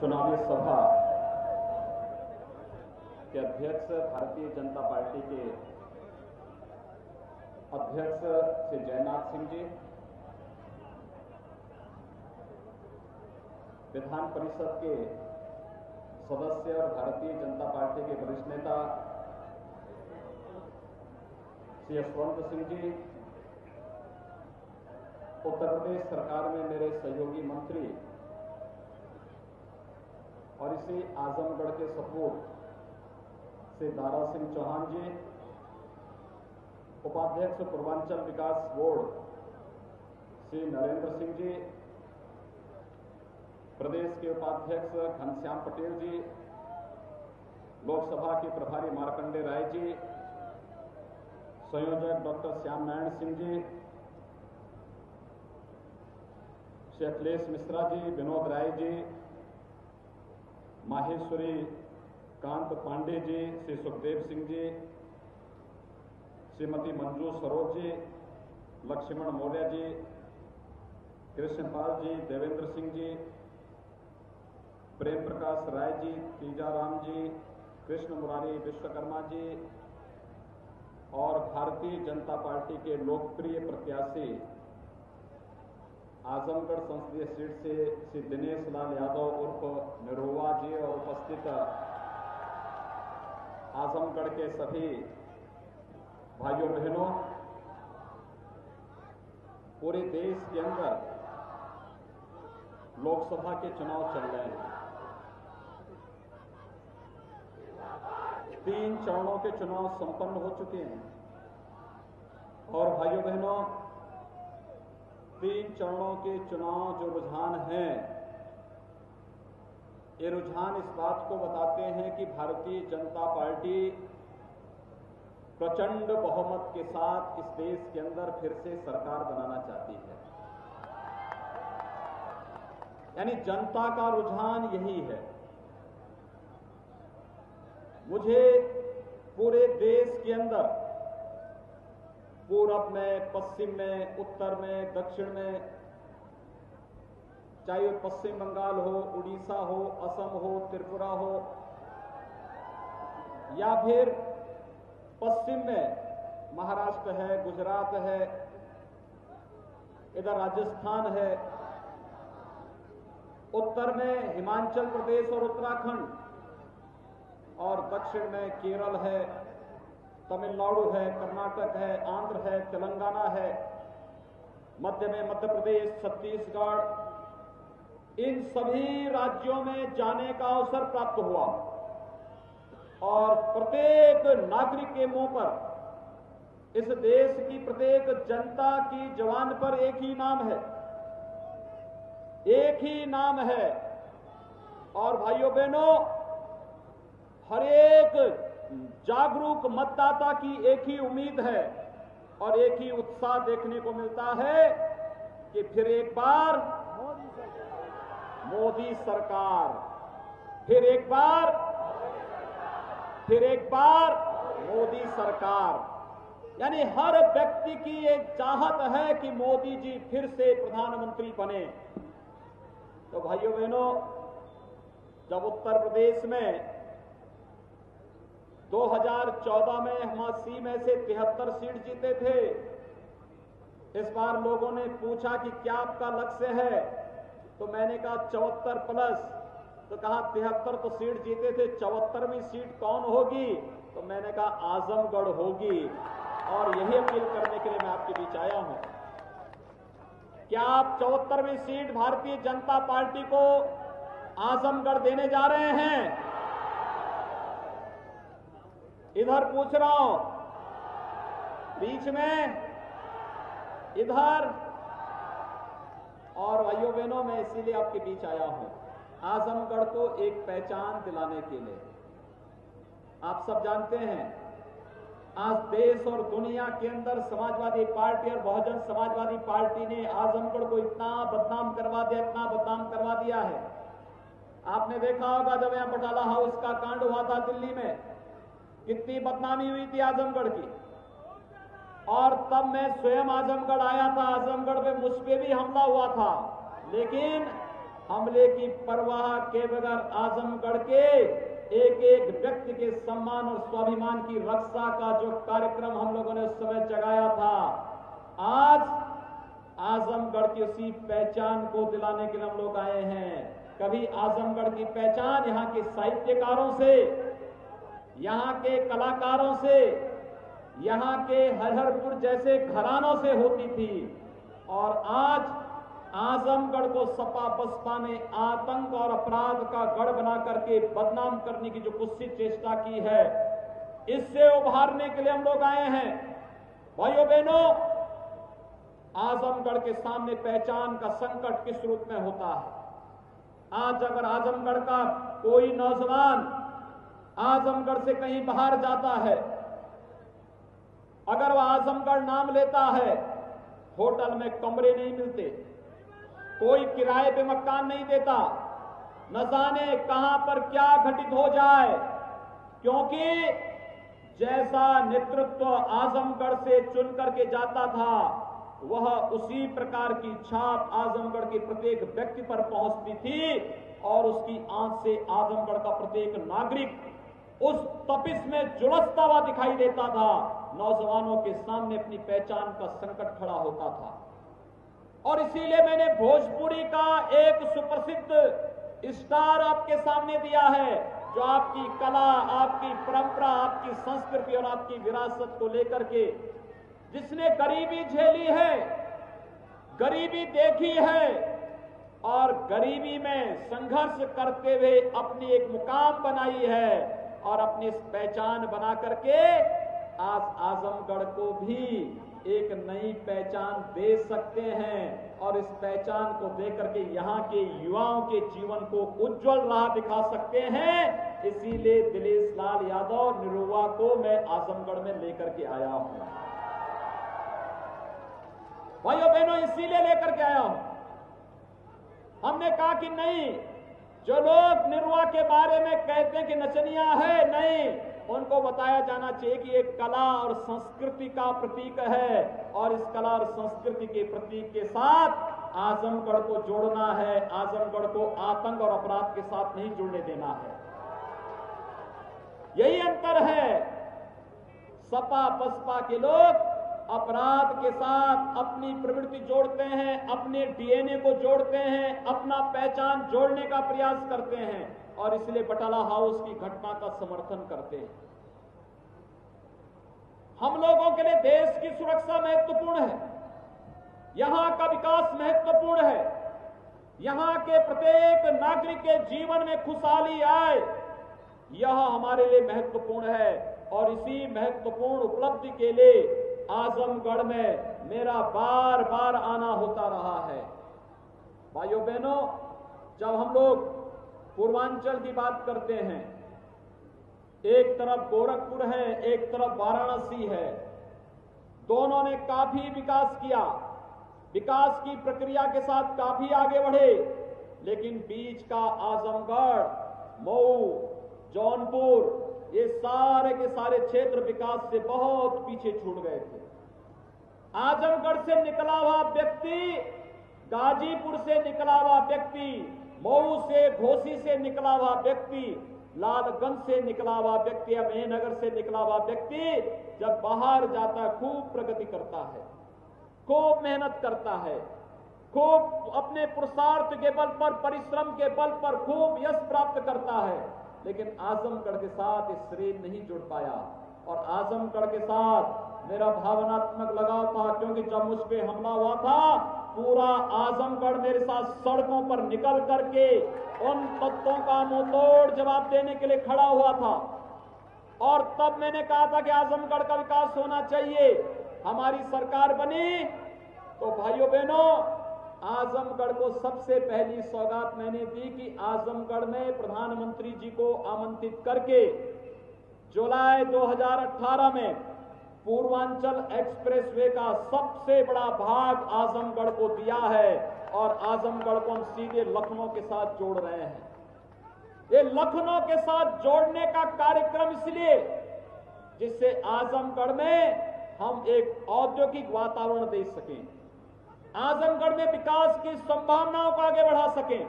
चुनावी सभा के अध्यक्ष भारतीय जनता पार्टी के अध्यक्ष श्री जयनाथ सिंह जी, विधान परिषद के सदस्य और भारतीय जनता पार्टी के वरिष्ठ नेता श्री यशवंत सिंह जी, उत्तर प्रदेश सरकार में मेरे सहयोगी मंत्री और इसी आजमगढ़ के सपूत श्री दारा सिंह चौहान जी, उपाध्यक्ष पूर्वांचल विकास बोर्ड श्री नरेंद्र सिंह जी, प्रदेश के उपाध्यक्ष घनश्याम पटेल जी, लोकसभा के प्रभारी मार्कंडे राय जी, संयोजक डॉक्टर श्याम नारायण सिंह जी, श्री अखिलेश मिश्रा जी, विनोद राय जी माहेश्वरी, कांत पांडे जी, श्री सुखदेव सिंह जी, श्रीमती मंजू सरोज जी, लक्ष्मण मौर्य जी, कृष्णपाल जी, देवेंद्र सिंह जी, प्रेम प्रकाश राय जी, तीजाराम जी, कृष्ण मुरारी विश्वकर्मा जी, और भारतीय जनता पार्टी के लोकप्रिय प्रत्याशी आजमगढ़ संसदीय सीट से श्री दिनेश लाल यादव उर्फ़ निरोवा जी और उपस्थित आजमगढ़ के सभी भाइयों बहनों, पूरे देश के अंदर लोकसभा के चुनाव चल रहे हैं। तीन चरणों के चुनाव संपन्न हो चुके हैं। और भाइयों बहनों तीन चरणों के चुनाव जो रुझान हैं, ये रुझान इस बात को बताते हैं कि भारतीय जनता पार्टी प्रचंड बहुमत के साथ इस देश के अंदर फिर से सरकार बनाना चाहती है। यानी जनता का रुझान यही है। मुझे पूरे देश के अंदर पूरब में, पश्चिम में, उत्तर में, दक्षिण में, चाहे वो पश्चिम बंगाल हो, उड़ीसा हो, असम हो, त्रिपुरा हो, या फिर पश्चिम में महाराष्ट्र है, गुजरात है, इधर राजस्थान है, उत्तर में हिमाचल प्रदेश और उत्तराखंड, और दक्षिण में केरल है तमिलनाडु है, कर्नाटक है, आंध्र है, तेलंगाना है, मध्य में मध्य प्रदेश, छत्तीसगढ़, इन सभी राज्यों में जाने का अवसर प्राप्त हुआ। और प्रत्येक नागरिक के मुँह पर, इस देश की प्रत्येक जनता की जवान पर एक ही नाम है। एक ही नाम है। और भाइयों बहनों हर एक जागरूक मतदाता की एक ही उम्मीद है और एक ही उत्साह देखने को मिलता है कि फिर एक बार मोदी सरकार, फिर एक बार, फिर एक बार मोदी सरकार। यानी हर व्यक्ति की एक चाहत है कि मोदी जी फिर से प्रधानमंत्री बने। तो भाइयों बहनों जब उत्तर प्रदेश में 2014 में हम अस्सी में से तिहत्तर सीट जीते थे। इस बार लोगों ने पूछा कि क्या आपका लक्ष्य है? तो मैंने कहा, चौहत्तर प्लस। तो कहा, तिहत्तर तो सीट जीते थे, चौहत्तरवीं सीट कौन होगी? तो मैंने कहा, आजमगढ़ होगी। और यही अपील करने के लिए मैं आपके बीच आया हूँ। क्या आप चौहत्तरवीं सीट भारतीय जनता पार्टी को आजमगढ़ देने जा रहे हैं? इधर पूछ रहा हूँ। बीच में, इधर। और भाइयों, बहनों, मैं इसीलिए आपके बीच आया हूँ। आजमगढ़ को एक पहचान दिलाने के लिए। आप सब जानते हैं, आज देश और दुनिया के अंदर समाजवादी पार्टी और बहुजन समाजवादी पार्टी ने आजमगढ़ को इतना बदनाम करवा दिया, इतना बदनाम करवा दिया है। आपने देखा होगा जब यहाँ बटाला हाउस का कांड हुआ था दिल्ली में कितनी बदनामी हुई थी आजमगढ़ की। और तब मैं स्वयं आजमगढ़ आया था। आजमगढ़ में मुझ पर भी हमला हुआ था। लेकिन हमले की परवाह के बगैर आजमगढ़ के एक एक व्यक्ति के सम्मान और स्वाभिमान की रक्षा का जो कार्यक्रम हम लोगों ने उस समय जगाया था, आज आजमगढ़ की उसी पहचान को दिलाने के लिए हम लोग आए हैं। कभी आजमगढ़ की पहचान यहाँ के साहित्यकारों से यहाँ के कलाकारों से, यहाँ के हरहरपुर जैसे घरानों से होती थी। और आज आजमगढ़ को सपा बसपा ने आतंक और अपराध का गढ़ बना करके बदनाम करने की जो कुत्सित चेष्टा की है, इससे उभारने के लिए हम लोग आए हैं। भाइयों बहनों, आजमगढ़ के सामने पहचान का संकट किस रूप में होता है? आज अगर आजमगढ़ का कोई नौजवान आजमगढ़ से कहीं बाहर जाता है। अगर वह आजमगढ़ नाम लेता है, होटल में कमरे नहीं मिलते। कोई किराए पे मकान नहीं देता। न जाने कहाँ पर क्या घटित हो जाए। क्योंकि जैसा नेतृत्व आजमगढ़ से चुन करके जाता था, वह उसी प्रकार की छाप आजमगढ़ के प्रत्येक व्यक्ति पर पहुँचती थी और उसकी आँख से आजमगढ़ का प्रत्येक नागरिक उस तपिस में जुलसता हुआ दिखाई देता था। नौजवानों के सामने अपनी पहचान का संकट खड़ा होता था। और इसीलिए मैंने भोजपुरी का एक सुप्रसिद्ध स्टार आपके सामने दिया है, जो आपकी कला, आपकी परंपरा, आपकी संस्कृति और आपकी विरासत को लेकर के जिसने गरीबी झेली है, गरीबी देखी है, और गरीबी में संघर्ष करते हुए अपनी एक मुकाम बनाई है। और अपनी पहचान बना करके आज आजमगढ़ को भी एक नई पहचान दे सकते हैं। और इस पहचान को देकर के यहाँ के युवाओं के जीवन को उज्जवल राह दिखा सकते हैं। इसीलिए दिलेश लाल यादव, निरुवा को मैं आजमगढ़ में लेकर के आया हूँ। भाइयों, बहनों, इसीलिए लेकर के आया हूँ। हमने कहा कि नहीं जो लोग निरुआ के बारे में कहते हैं कि नचनिया है, नहीं, उनको बताया जाना चाहिए कि एक कला और संस्कृति का प्रतीक है और इस कला और संस्कृति के प्रतीक के साथ आजमगढ़ को जोड़ना है, आजमगढ़ को आतंक और अपराध के साथ नहीं जुड़ने देना है। यही अंतर है। सपा, बसपा के लोग अपराध के साथ अपनी प्रवृत्ति जोड़ते हैं, अपने डीएनए को जोड़ते हैं, अपना पहचान जोड़ने का प्रयास करते हैं और इसलिए बटाला हाउस की घटना का समर्थन करते हैं। हम लोगों के लिए देश की सुरक्षा महत्वपूर्ण है। यहाँ का विकास महत्वपूर्ण है। यहाँ के प्रत्येक नागरिक के जीवन में खुशहाली आए। यह हमारे लिए महत्वपूर्ण है और इसी महत्वपूर्ण उपलब्धि के लिए आजमगढ़ में मेरा बार बार आना होता रहा है। भाइयों बहनों, जब हम लोग पूर्वांचल की बात करते हैं, एक तरफ़ गोरखपुर है, एक तरफ़ वाराणसी है, दोनों ने काफ़ी विकास किया। विकास की प्रक्रिया के साथ काफ़ी आगे बढ़े, लेकिन बीच का आजमगढ़, मऊ, जौनपुर ये सारे के सारे क्षेत्र विकास से बहुत पीछे छूट गए थे। आजमगढ़ से निकला हुआ व्यक्ति, गाजीपुर से निकला हुआ व्यक्ति, मऊ से, घोसी से निकला हुआ व्यक्ति, लालगंज से निकला हुआ व्यक्ति या मेहनगर से निकला हुआ व्यक्ति, जब बाहर जाता है, खूब प्रगति करता है, खूब मेहनत करता है, खूब अपने पुरुषार्थ के बल पर, परिश्रम के बल पर खूब यश प्राप्त करता है। लेकिन आजमगढ़ के साथ इस शरीर नहीं जुड़ पाया। और आजमगढ़ के साथ मेरा भावनात्मक लगाव था, क्योंकि जब मुझ पर हमला हुआ था, पूरा आजमगढ़ मेरे साथ सड़कों पर निकल करके उन तत्वों का मुंहतोड़ जवाब देने के लिए खड़ा हुआ था। और तब मैंने कहा था कि आजमगढ़ का विकास होना चाहिए। हमारी सरकार बनी तो भाइयों बहनों आजमगढ़ को सबसे पहली सौगात मैंने दी कि आजमगढ़ में प्रधानमंत्री जी को आमंत्रित करके जुलाई 2018 में पूर्वांचल एक्सप्रेसवे का सबसे बड़ा भाग आजमगढ़ को दिया है और आजमगढ़ को हम सीधे लखनऊ के साथ जोड़ रहे हैं। ये लखनऊ के साथ जोड़ने का कार्यक्रम इसलिए जिससे आजमगढ़ में हम एक औद्योगिक वातावरण दे सकें। आजमगढ़ में विकास की संभावनाओं को आगे बढ़ा सकें।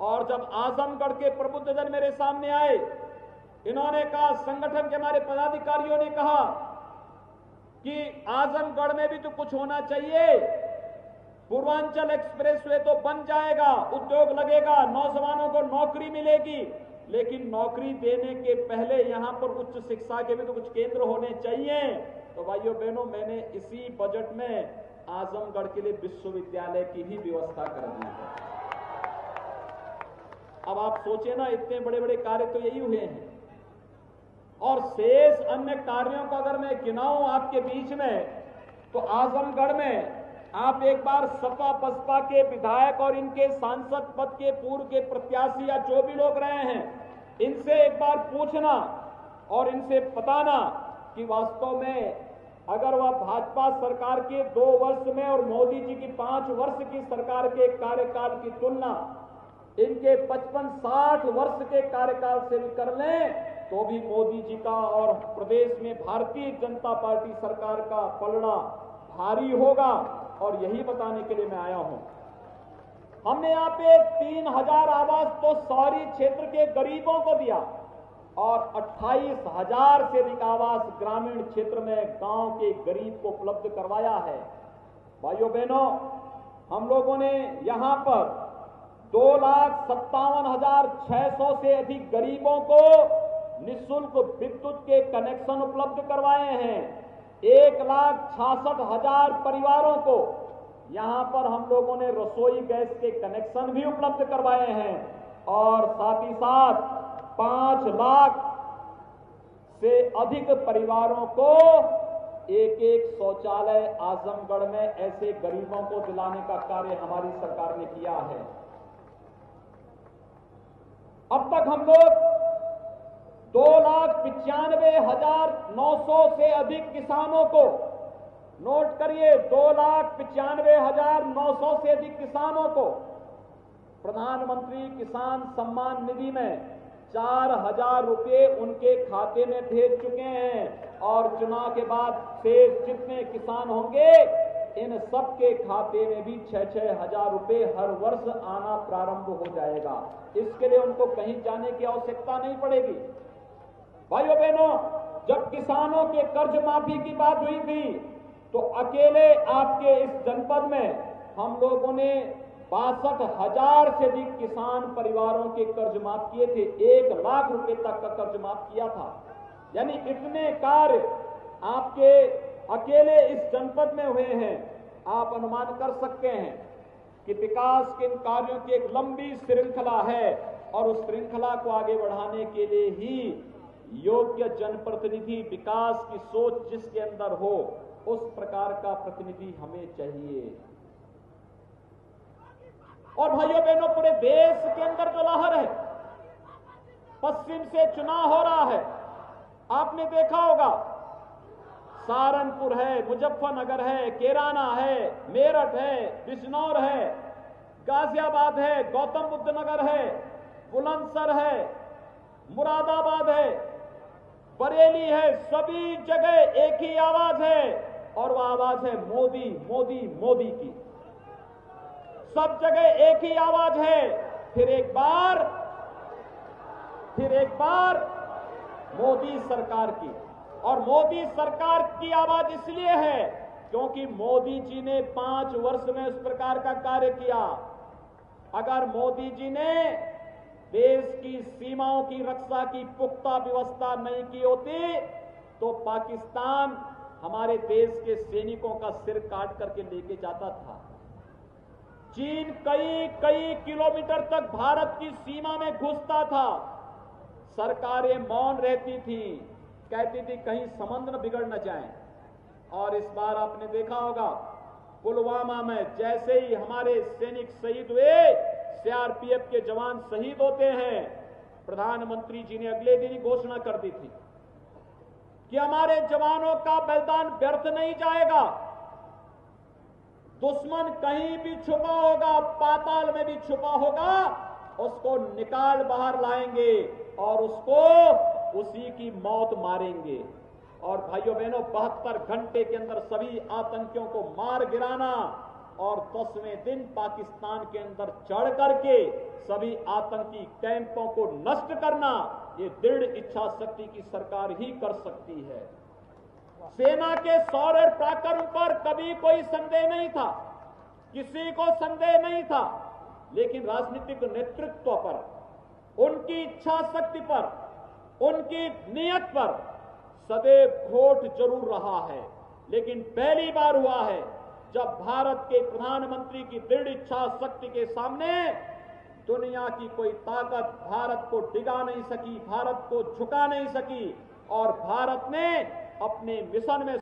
और जब आजमगढ़ के प्रबुद्धजन मेरे सामने आए, इन्होंने कहा, संगठन के हमारे पदाधिकारियों ने कहा कि आजमगढ़ में भी तो कुछ होना चाहिए। पूर्वांचल एक्सप्रेस वे तो बन जाएगा, उद्योग लगेगा, नौजवानों को नौकरी मिलेगी। लेकिन नौकरी देने के पहले यहाँ पर उच्च शिक्षा के भी तो कुछ केंद्र होने चाहिए। तो भाइयों बहनों मैंने इसी बजट में आजमगढ़ के लिए विश्वविद्यालय की ही व्यवस्था कर दी है। अब आप सोचे ना, इतने बड़े बड़े कार्य तो यही हुए हैं। और शेष अन्य कार्यों को अगर मैं गिनाऊं आपके बीच में तो आजमगढ़ में आप एक बार सपा, बसपा के विधायक और इनके सांसद पद के पूर्व के प्रत्याशी या जो भी लोग रहे हैं, इनसे एक बार पूछना और इनसे बताना कि वास्तव में अगर वह भाजपा सरकार के दो वर्ष में और मोदी जी की पाँच वर्ष की सरकार के कार्यकाल की तुलना इनके 55-60 वर्ष के कार्यकाल से भी कर लें तो भी मोदी जी का और प्रदेश में भारतीय जनता पार्टी सरकार का पलड़ा भारी होगा। और यही बताने के लिए मैं आया हूँ। हमने यहाँ पे तीन हज़ार आवास तो शहरी क्षेत्र के गरीबों को दिया। और अट्ठाईस हज़ार से अधिक आवास ग्रामीण क्षेत्र में गाँव के गरीब को उपलब्ध करवाया है। भाइयों बहनों, हम लोगों ने यहाँ पर दो लाख सत्तावन हज़ार छह सौ से अधिक गरीबों को निशुल्क विद्युत के कनेक्शन उपलब्ध करवाए हैं। एक लाख छियासठ हज़ार परिवारों को यहाँ पर हम लोगों ने रसोई गैस के कनेक्शन भी उपलब्ध करवाए हैं। और साथ ही साथ पाँच लाख से अधिक परिवारों को एक एक शौचालय आजमगढ़ में ऐसे गरीबों को दिलाने का कार्य हमारी सरकार ने किया है। अब तक हम लोग दो लाख पिचानवे हज़ार नौ सौ से अधिक किसानों को, नोट करिए, दो लाख पिचानवे हज़ार नौ सौ से अधिक किसानों को प्रधानमंत्री किसान सम्मान निधि में चार हज़ार रुपए उनके खाते में भेज चुके हैं और चुनाव के बाद शेष जितने किसान होंगे। इन सबके खाते में भी छह छह हज़ार रुपए हर वर्ष आना प्रारंभ हो जाएगा। इसके लिए उनको कहीं जाने की आवश्यकता नहीं पड़ेगी। भाइयों बहनों, जब किसानों के कर्ज माफ़ी की बात हुई थी तो अकेले आपके इस जनपद में हम लोगों ने बासठ हज़ार से अधिक किसान परिवारों के कर्ज माफ़ किए थे। एक लाख रुपए तक का कर्ज माफ़ किया था। यानी इतने कार्य आपके अकेले इस जनपद में हुए हैं, आप अनुमान कर सकते हैं कि विकास के इन कार्यों की एक लंबी श्रृंखला है और उस श्रृंखला को आगे बढ़ाने के लिए ही योग्य जनप्रतिनिधि विकास की सोच जिसके अंदर हो, उस प्रकार का प्रतिनिधि हमें चाहिए। और भाइयों बहनों, पूरे देश के अंदर जो लहर है, पश्चिम से चुनाव हो रहा है। आपने देखा होगा, सहारनपुर है, मुजफ्फरनगर है, केराना है, मेरठ है, बिजनौर है, गाजियाबाद है गौतम बुद्ध नगर है बुलंदसर है, मुरादाबाद है, बरेली है, सभी जगह एक ही आवाज़ है और वह आवाज़ है मोदी मोदी मोदी की। सब जगह एक ही आवाज़ है। फिर एक बार, फिर एक बार मोदी सरकार की। और मोदी सरकार की आवाज़ इसलिए है क्योंकि मोदी जी ने पाँच वर्ष में उस प्रकार का कार्य किया। अगर मोदी जी ने देश की सीमाओं की रक्षा की पुख्ता व्यवस्था नहीं की होती तो पाकिस्तान हमारे देश के सैनिकों का सिर काट करके लेके जाता था। चीन कई कई किलोमीटर तक भारत की सीमा में घुसता था। सरकारें मौन रहती थी, कहती थी, कहीं संबंध न बिगड़ न जाए। और इस बार आपने देखा होगा, पुलवामा में जैसे ही हमारे सैनिक शहीद हुए, सीआरपीएफ के जवान शहीद होते हैं। प्रधानमंत्री जी ने अगले दिन घोषणा कर दी थी कि हमारे जवानों का बलिदान व्यर्थ नहीं जाएगा। दुश्मन कहीं भी छुपा होगा, पाताल में भी छुपा होगा, उसको निकाल बाहर लाएँगे और उसको उसी की मौत मारेंगे। और भाइयों बहनों, बहत्तर घंटे के अंदर सभी आतंकियों को मार गिराना और दसवें दिन पाकिस्तान के अंदर चढ़ करके सभी आतंकी कैंपों को नष्ट करना, ये दृढ़ इच्छा शक्ति की सरकार ही कर सकती है। सेना के सौर पराक्रम पर कभी कोई संदेह नहीं था। किसी को संदेह नहीं था। लेकिन राजनीतिक नेतृत्व पर, उनकी इच्छा शक्ति पर, उनकी नियत पर सदैव खोट ज़रूर रहा है। लेकिन पहली बार हुआ है, जब भारत के प्रधानमंत्री की दृढ़ इच्छा शक्ति के सामने दुनिया की कोई ताकत भारत को डिगा नहीं सकी, भारत को झुका नहीं सकी और भारत ने अपने मिशन में